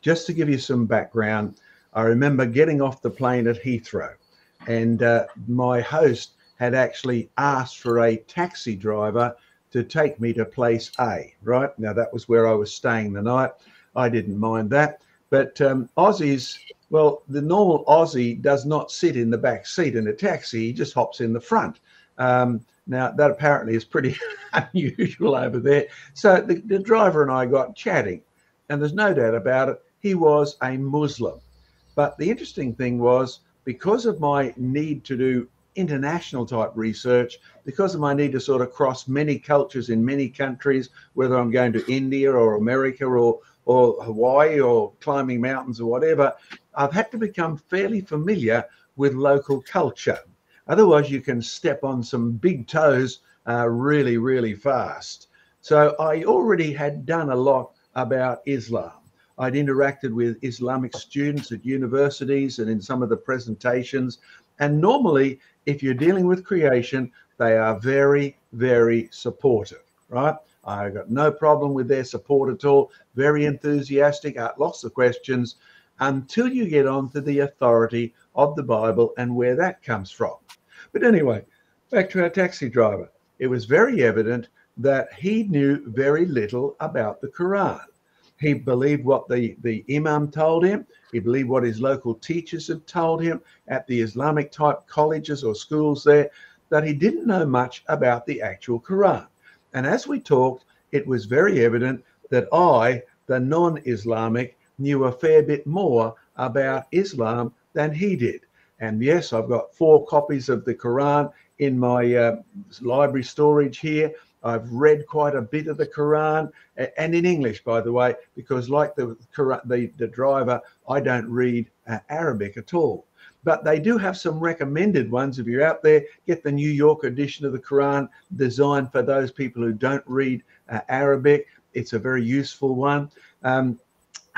just to give you some background, I remember getting off the plane at Heathrow, and uh, my host had actually asked for a taxi driver to take me to place A. Right now, that was where I was staying the night. I didn't mind that, but um, Aussies, well, the normal Aussie does not sit in the back seat in a taxi; he just hops in the front. Um, now, that apparently is pretty unusual over there. So the, the driver and I got chatting, and there's no doubt about it, he was a Muslim. But the interesting thing was because of my need to do international type research, because of my need to sort of cross many cultures in many countries, whether I'm going to India or America or or Hawaii or climbing mountains or whatever, I've had to become fairly familiar with local culture. Otherwise, you can step on some big toes uh, really, really fast. So I already had done a lot about Islam. I'd interacted with Islamic students at universities and in some of the presentations. And normally, if you're dealing with creation, they are very, very supportive, right? I got no problem with their support at all. Very enthusiastic, lots of questions until you get on to the authority of the Bible and where that comes from. But anyway, back to our taxi driver. It was very evident that he knew very little about the Quran. He believed what the, the Imam told him. He believed what his local teachers had told him at the Islamic type colleges or schools there, that he didn't know much about the actual Quran. And as we talked, it was very evident that I, the non Islamic, knew a fair bit more about Islam than he did. And yes, I've got four copies of the Quran in my uh, library storage here. I've read quite a bit of the Quran and in English, by the way, because like the the, the driver, I don't read uh, Arabic at all. But they do have some recommended ones. If you're out there, get the New York edition of the Quran designed for those people who don't read uh, Arabic. It's a very useful one. Um,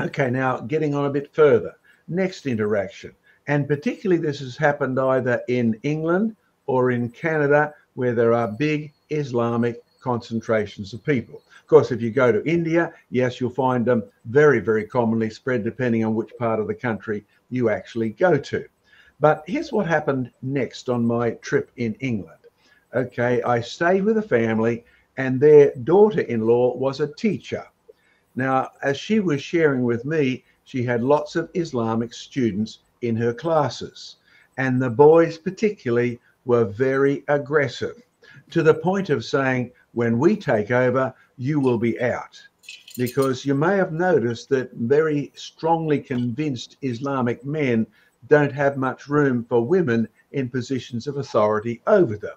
okay, now getting on a bit further. Next interaction and particularly, this has happened either in England or in Canada, where there are big Islamic concentrations of people. Of course, if you go to India, yes, you'll find them very, very commonly spread depending on which part of the country you actually go to. But here's what happened next on my trip in England. Okay, I stayed with a family, and their daughter in law was a teacher. Now, as she was sharing with me, she had lots of Islamic students in her classes. And the boys, particularly, were very aggressive to the point of saying, when we take over, you will be out. Because you may have noticed that very strongly convinced Islamic men don't have much room for women in positions of authority over them.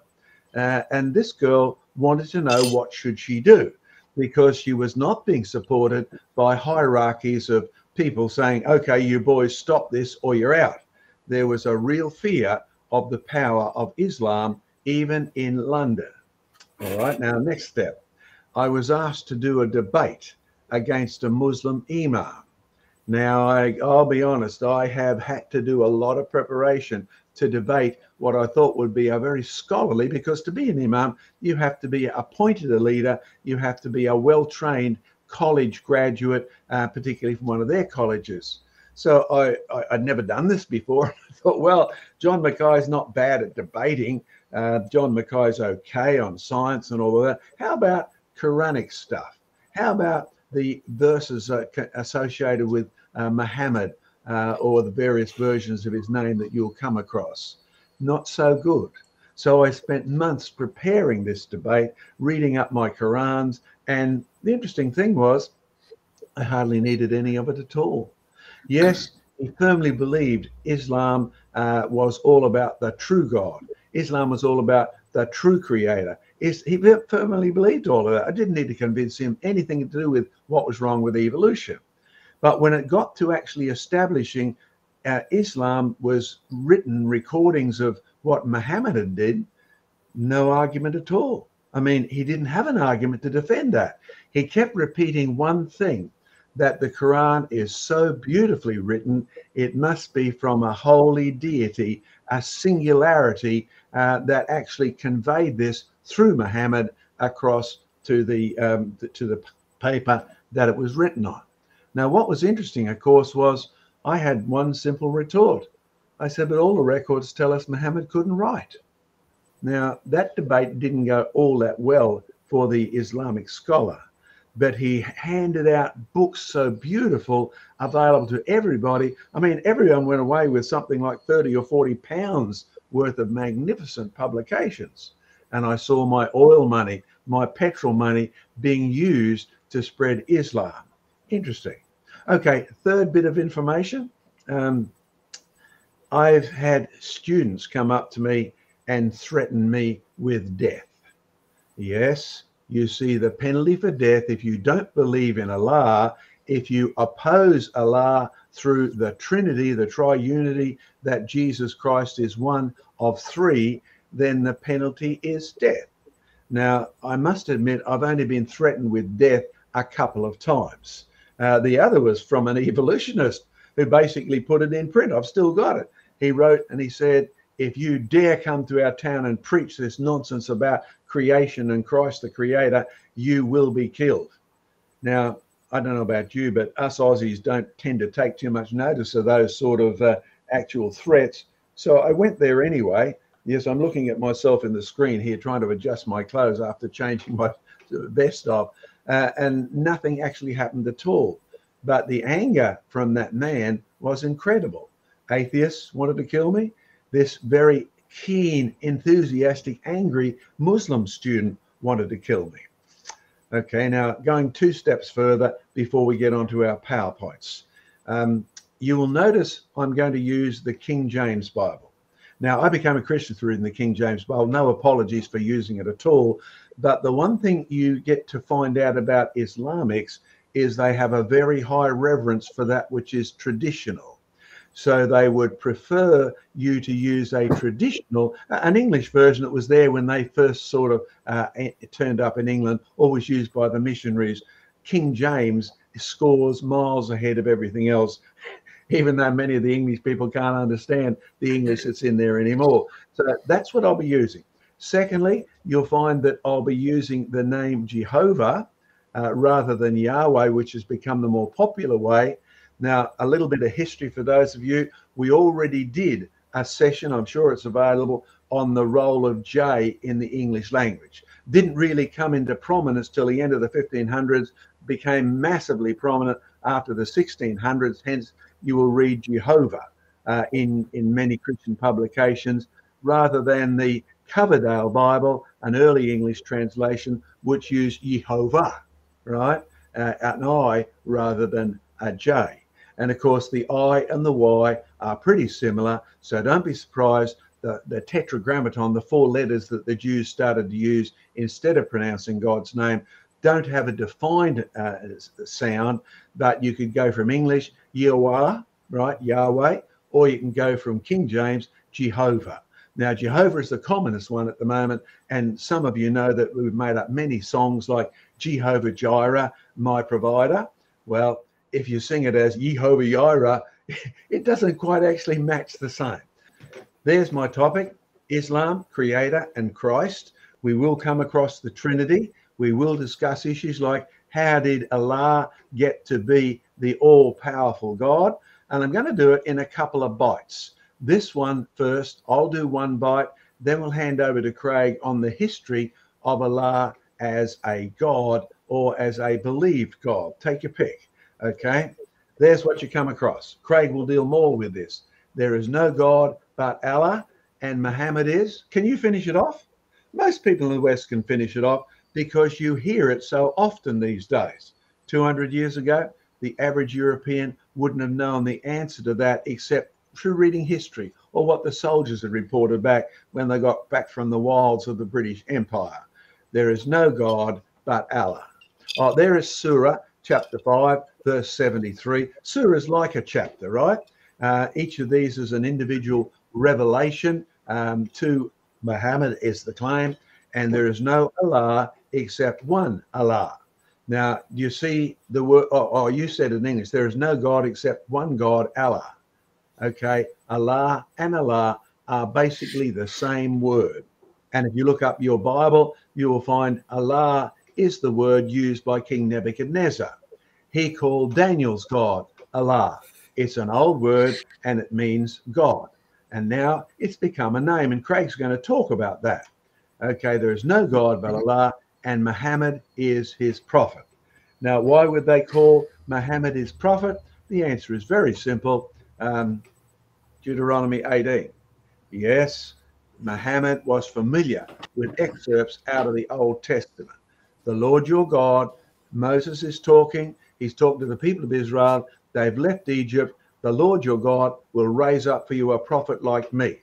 Uh, and this girl wanted to know what should she do because she was not being supported by hierarchies of people saying, okay, you boys stop this or you're out. There was a real fear of the power of Islam, even in London. All right, now, next step. I was asked to do a debate against a Muslim imam. Now, I, I'll be honest, I have had to do a lot of preparation to debate what I thought would be a very scholarly, because to be an imam, you have to be appointed a leader, you have to be a well trained college graduate, uh, particularly from one of their colleges. So I, I, would never done this before. I thought, well, John Mackay's not bad at debating. Uh, John Mackay's okay on science and all of that. How about Quranic stuff? How about the verses associated with uh, Muhammad uh, or the various versions of his name that you'll come across? Not so good. So I spent months preparing this debate, reading up my Qurans, and the interesting thing was, I hardly needed any of it at all. Yes, he firmly believed Islam uh, was all about the true God. Islam was all about the true creator. he firmly believed all of that. I didn't need to convince him anything to do with what was wrong with evolution. But when it got to actually establishing uh, Islam was written recordings of what Muhammad did, no argument at all. I mean, he didn't have an argument to defend that. He kept repeating one thing that the Quran is so beautifully written, it must be from a holy deity, a singularity uh, that actually conveyed this through Muhammad across to the um, to the paper that it was written on. Now, what was interesting, of course, was I had one simple retort. I said, but all the records tell us Muhammad couldn't write. Now, that debate didn't go all that well for the Islamic scholar, but he handed out books so beautiful, available to everybody. I mean, everyone went away with something like 30 or 40 pounds worth of magnificent publications. And I saw my oil money, my petrol money being used to spread Islam. Interesting. Okay, third bit of information. Um, I've had students come up to me and threaten me with death. Yes, you see the penalty for death if you don't believe in Allah, if you oppose Allah through the Trinity, the triunity, that Jesus Christ is one of three, then the penalty is death. Now, I must admit, I've only been threatened with death a couple of times. Uh, the other was from an evolutionist who basically put it in print. I've still got it. He wrote and he said, if you dare come to our town and preach this nonsense about creation and Christ the creator, you will be killed. Now, I don't know about you, but us Aussies don't tend to take too much notice of those sort of uh, actual threats. So I went there anyway. Yes, I'm looking at myself in the screen here, trying to adjust my clothes after changing my vest off uh, and nothing actually happened at all. But the anger from that man was incredible. Atheists wanted to kill me. This very keen, enthusiastic, angry Muslim student wanted to kill me. Okay, now going two steps further before we get onto our PowerPoints. Um, you will notice I'm going to use the King James Bible. Now, I became a Christian through the King James Bible. No apologies for using it at all. But the one thing you get to find out about Islamics is they have a very high reverence for that which is traditional. So they would prefer you to use a traditional, an English version that was there when they first sort of uh, turned up in England, or was used by the missionaries. King James scores miles ahead of everything else, even though many of the English people can't understand the English that's in there anymore. So that's what I'll be using. Secondly, you'll find that I'll be using the name Jehovah uh, rather than Yahweh, which has become the more popular way. Now, a little bit of history for those of you. We already did a session, I'm sure it's available, on the role of J in the English language. Didn't really come into prominence till the end of the 1500s, became massively prominent after the 1600s. Hence, you will read Jehovah uh, in, in many Christian publications rather than the Coverdale Bible, an early English translation, which used Jehovah, right? Uh, an I rather than a J. And of course, the I and the Y are pretty similar. So don't be surprised. The, the tetragrammaton, the four letters that the Jews started to use instead of pronouncing God's name, don't have a defined uh, sound, but you could go from English, Yahweh, right, Yahweh, or you can go from King James, Jehovah. Now, Jehovah is the commonest one at the moment, and some of you know that we've made up many songs like Jehovah Jireh, my provider. Well, if you sing it as Jehovah Jireh, it doesn't quite actually match the same. There's my topic Islam, Creator, and Christ. We will come across the Trinity. We will discuss issues like how did Allah get to be the all powerful God? And I'm going to do it in a couple of bites this one first. I'll do one bite, then we'll hand over to Craig on the history of Allah as a God or as a believed God. Take your pick. Okay. There's what you come across. Craig will deal more with this. There is no God but Allah, and Muhammad is. Can you finish it off? Most people in the West can finish it off because you hear it so often these days. 200 years ago, the average European wouldn't have known the answer to that except through reading history or what the soldiers had reported back when they got back from the wilds of the British Empire. There is no God but Allah. Oh, there is Surah chapter 5, verse 73. Surah is like a chapter, right? Uh, each of these is an individual revelation um, to Muhammad, is the claim, and there is no Allah except one Allah. Now, you see the word, oh, oh, you said in English, there is no God except one God, Allah okay, Allah and Allah are basically the same word. And if you look up your Bible, you will find Allah is the word used by King Nebuchadnezzar. he called Daniel's God Allah. It's an old word and it means God. And now it's become a name, and Craig's going to talk about that. Okay, there is no God but Allah, and Muhammad is his prophet. Now, why would they call Muhammad his prophet? The answer is very simple. Um, Deuteronomy 18. Yes, Muhammad was familiar with excerpts out of the Old Testament. The Lord your God, Moses is talking, he's talking to the people of Israel. They've left Egypt. The Lord your God will raise up for you a prophet like me.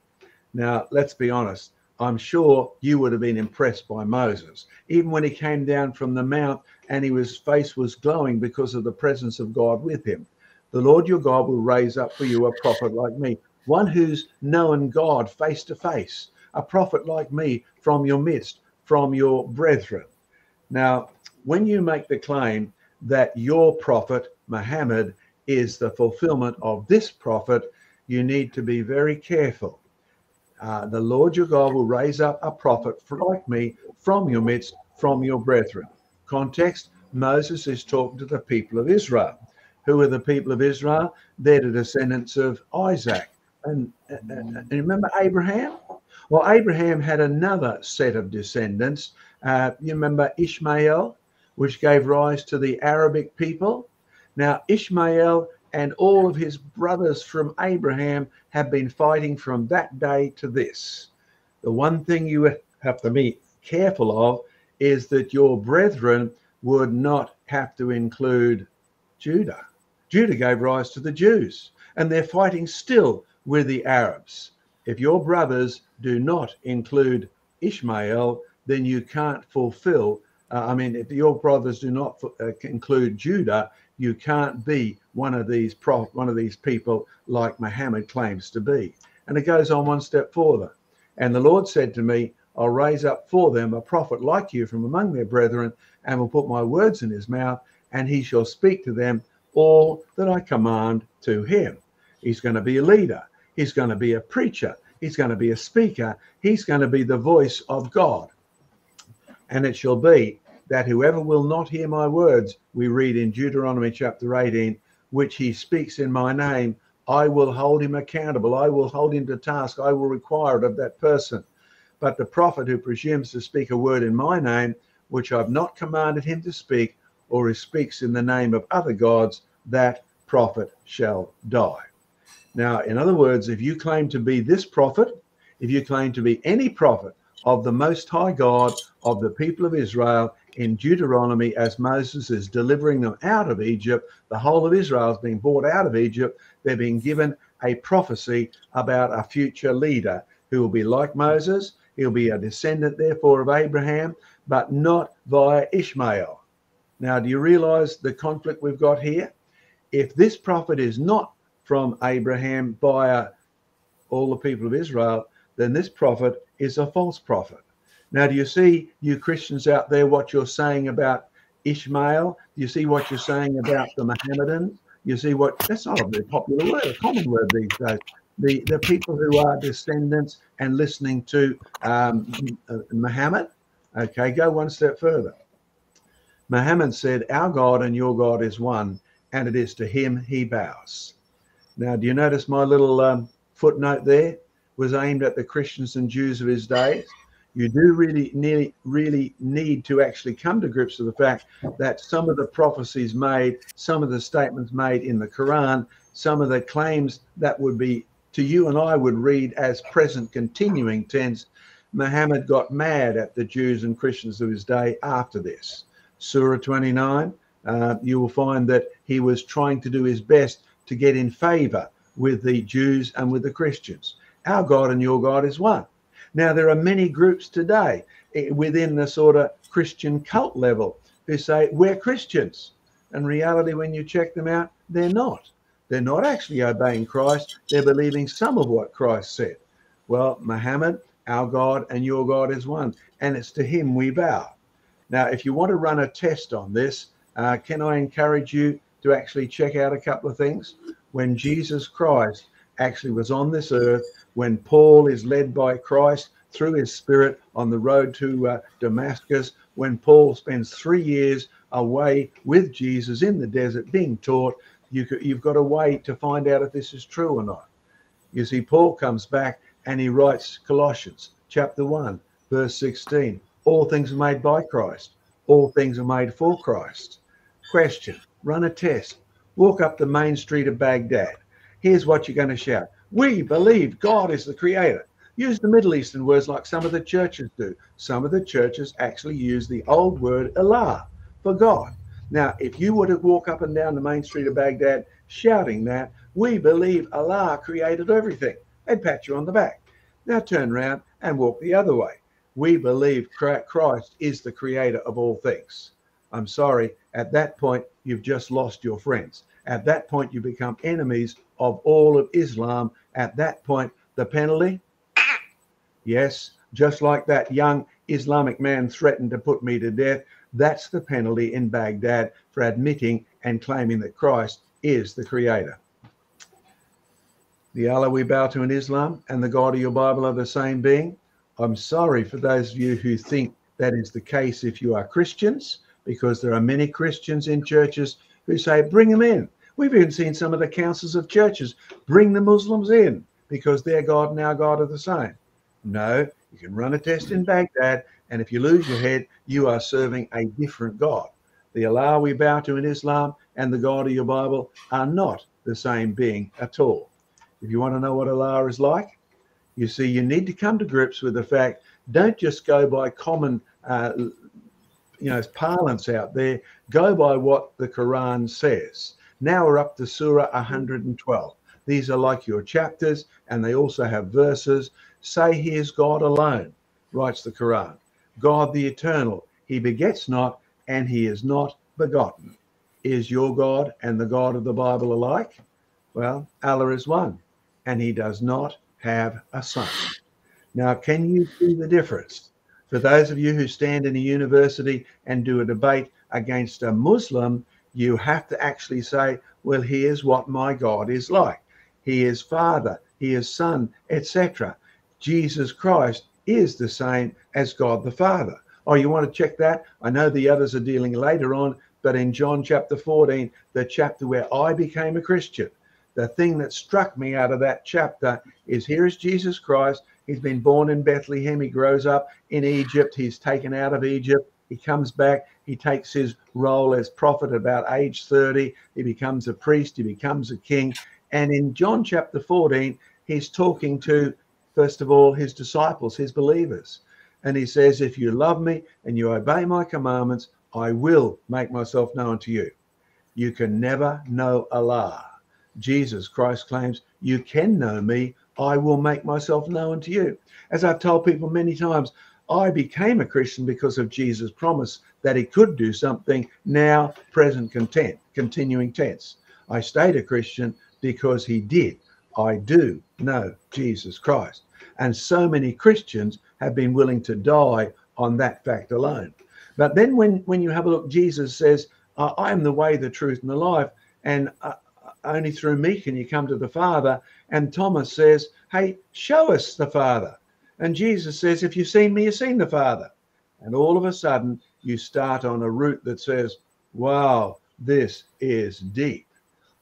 Now, let's be honest. I'm sure you would have been impressed by Moses, even when he came down from the mount and his face was glowing because of the presence of God with him. The Lord your God will raise up for you a prophet like me, one who's known God face to face, a prophet like me from your midst, from your brethren. Now, when you make the claim that your prophet, Muhammad, is the fulfillment of this prophet, you need to be very careful. Uh, the Lord your God will raise up a prophet like me from your midst, from your brethren. Context Moses is talking to the people of Israel. Who are the people of Israel? They're the descendants of Isaac. And, uh, uh, uh, and remember Abraham? Well, Abraham had another set of descendants. Uh, you remember Ishmael, which gave rise to the Arabic people? Now, Ishmael and all of his brothers from Abraham have been fighting from that day to this. The one thing you have to be careful of is that your brethren would not have to include Judah. Judah gave rise to the Jews, and they're fighting still with the Arabs. If your brothers do not include Ishmael, then you can't fulfill. Uh, I mean, if your brothers do not uh, include Judah, you can't be one of these one of these people like Muhammad claims to be. And it goes on one step further. And the Lord said to me, I'll raise up for them a prophet like you from among their brethren, and will put my words in his mouth, and he shall speak to them all that I command to him. He's going to be a leader. He's going to be a preacher. He's going to be a speaker. He's going to be the voice of God. And it shall be that whoever will not hear my words, we read in Deuteronomy chapter 18, which he speaks in my name, I will hold him accountable. I will hold him to task. I will require it of that person. But the prophet who presumes to speak a word in my name, which I've not commanded him to speak, or who speaks in the name of other gods, that prophet shall die. Now, in other words, if you claim to be this prophet, if you claim to be any prophet of the Most High God of the people of Israel in Deuteronomy, as Moses is delivering them out of Egypt, the whole of Israel is being brought out of Egypt. They're being given a prophecy about a future leader who will be like Moses, He'll be a descendant, therefore, of Abraham, but not via Ishmael. Now, do you realize the conflict we've got here? If this prophet is not from Abraham via all the people of Israel, then this prophet is a false prophet. Now, do you see, you Christians out there, what you're saying about Ishmael? Do you see what you're saying about the Mohammedans? You see what that's not a very popular word, a common word these days the, the people who are descendants and listening to um, uh, Muhammad. Okay, go one step further. Muhammad said, Our God and your God is one, and it is to him he bows. Now, do you notice my little um, footnote there was aimed at the Christians and Jews of his days? You do really need, really need to actually come to grips with the fact that some of the prophecies made, some of the statements made in the Quran, some of the claims that would be to you and I would read as present continuing tense, Muhammad got mad at the Jews and Christians of his day after this. Surah 29, uh, you will find that he was trying to do his best to get in favor with the Jews and with the Christians. Our God and your God is one. Now, there are many groups today eh, within the sort of Christian cult level who say, We're Christians. In reality, when you check them out, they're not. They're not actually obeying Christ, they're believing some of what Christ said. Well, Muhammad, our God and your God is one, and it's to him we bow. Now, if you want to run a test on this, uh, can I encourage you to actually check out a couple of things? When Jesus Christ actually was on this earth, when Paul is led by Christ through his spirit on the road to uh, Damascus, when Paul spends three years away with Jesus in the desert being taught, You, you've got a way to find out if this is true or not. You see, Paul comes back and he writes Colossians chapter 1, verse 16. All things are made by Christ. All things are made for Christ. Question Run a test. Walk up the main street of Baghdad. Here's what you're going to shout We believe God is the creator. Use the Middle Eastern words like some of the churches do. Some of the churches actually use the old word Allah for God. Now, if you were to walk up and down the main street of Baghdad shouting that, we believe Allah created everything, they'd pat you on the back. Now turn around and walk the other way. We believe Christ is the creator of all things. I'm sorry, at that point, you've just lost your friends. At that point, you become enemies of all of Islam. At that point, the penalty Yes, just like that young Islamic man threatened to put me to death, that's the penalty in Baghdad for admitting and claiming that Christ is the creator. The Allah we bow to in Islam and the God of your Bible are the same being. I'm sorry for those of you who think that is the case if you are Christians, because there are many Christians in churches who say, bring them in. We've even seen some of the councils of churches bring the Muslims in because their God and our God are the same. No, you can run a test in Baghdad, and if you lose your head, you are serving a different God. The Allah we bow to in Islam and the God of your Bible are not the same being at all. If you want to know what Allah is like, you see, you need to come to grips with the fact don't just go by common, uh, you know, parlance out there, go by what the Quran says. Now we're up to Surah 112. These are like your chapters, and they also have verses say he is God alone, writes the Quran. God the eternal, he begets not, and he is not begotten. Is your God and the God of the Bible alike? Well, Allah is one, and he does not have a son. Now, can you see the difference? For those of you who stand in a university and do a debate against a Muslim, you have to actually say, well, here's what my God is like. He is Father, He is Son, etc. Jesus Christ is the same as God the Father. Oh, you want to check that? I know the others are dealing later on, but in John chapter 14, the chapter where I became a Christian, the thing that struck me out of that chapter is here is Jesus Christ. He's been born in Bethlehem. He grows up in Egypt. He's taken out of Egypt. He comes back. He takes his role as prophet about age 30. He becomes a priest. He becomes a king. And in John chapter 14, he's talking to first of all, his disciples, his believers. And he says, If you love me and you obey my commandments, I will make myself known to you. You can never know Allah. Jesus Christ claims, You can know me. I will make myself known to you. As I've told people many times, I became a Christian because of Jesus' promise that he could do something now, present content, continuing tense. I stayed a Christian because he did. I do know Jesus Christ. And so many Christians have been willing to die on that fact alone. But then when, when you have a look, Jesus says, I am the way, the truth, and the life. And uh, only through me can you come to the Father. And Thomas says, Hey, show us the Father. And Jesus says, If you've seen me, you've seen the Father. And all of a sudden, you start on a route that says, Wow, this is deep.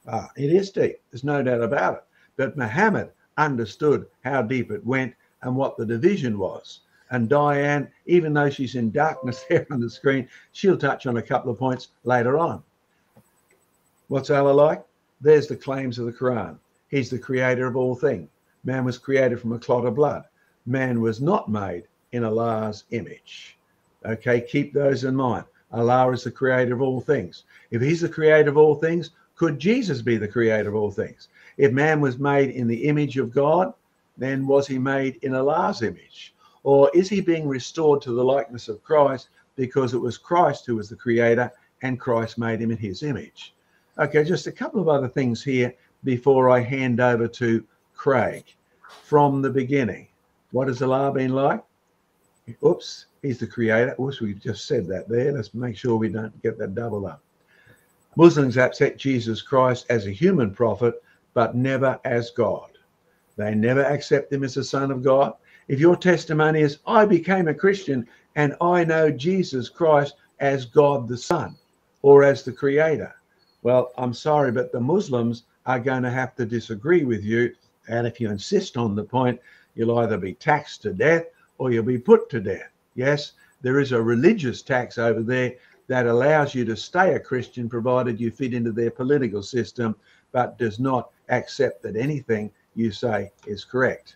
Ah, it is deep. There's no doubt about it. But Muhammad understood how deep it went and what the division was. And Diane, even though she's in darkness there on the screen, she'll touch on a couple of points later on. What's Allah like? There's the claims of the Quran. He's the creator of all things. Man was created from a clot of blood. Man was not made in Allah's image. Okay, keep those in mind. Allah is the creator of all things. If he's the creator of all things, could Jesus be the creator of all things? If man was made in the image of God, then was he made in Allah's image? Or is he being restored to the likeness of Christ because it was Christ who was the creator and Christ made him in his image? Okay, just a couple of other things here before I hand over to Craig. From the beginning, what has Allah been like? Oops, he's the creator. Oops, we've just said that there. Let's make sure we don't get that double up. Muslims accept Jesus Christ as a human prophet but never as God. They never accept him as the Son of God. If your testimony is, I became a Christian and I know Jesus Christ as God the Son, or as the creator. Well, I'm sorry, but the Muslims are going to have to disagree with you. And if you insist on the point, you'll either be taxed to death or you'll be put to death. Yes, there is a religious tax over there that allows you to stay a Christian provided you fit into their political system, but does not accept that anything you say is correct.